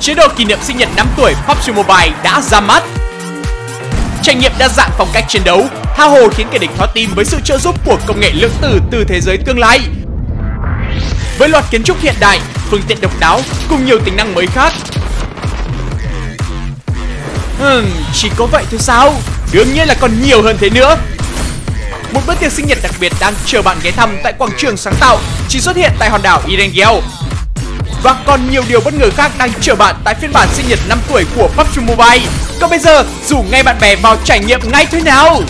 chế độ kỷ niệm sinh nhật 5 tuổi PUBG Mobile đã ra mắt. Trải nghiệm đa dạng phong cách chiến đấu, tha hồ khiến kẻ địch thoát tim với sự trợ giúp của công nghệ lượng tử từ thế giới tương lai. Với loạt kiến trúc hiện đại, phương tiện độc đáo cùng nhiều tính năng mới khác. Hmm, chỉ có vậy thôi sao? Đương nhiên là còn nhiều hơn thế nữa. Một bữa tiệc sinh nhật đặc biệt đang chờ bạn ghé thăm tại quảng trường sáng tạo chỉ xuất hiện tại hòn đảo Erengel. Và còn nhiều điều bất ngờ khác đang chờ bạn tại phiên bản sinh nhật 5 tuổi của PUBG Mobile. Còn bây giờ, rủ ngay bạn bè vào trải nghiệm ngay thôi nào!